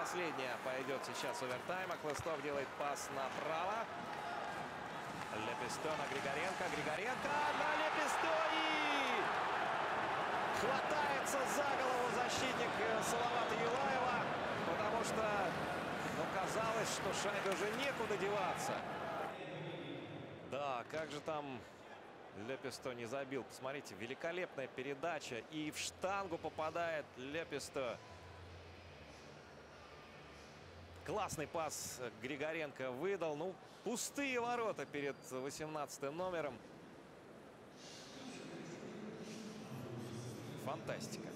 последняя пойдет сейчас овертайма. Хлыстов делает пас направо. Лепесто на Григоренко. Григоренко на Лепесто хватается за голову защитник э, Салавата Юлаева, потому что ну, казалось, что шайбе уже некуда деваться. Да, как же там Лепесто не забил. Посмотрите, великолепная передача. И в штангу попадает Лепесто. Классный пас Григоренко выдал. Ну, пустые ворота перед 18 номером. Фантастика.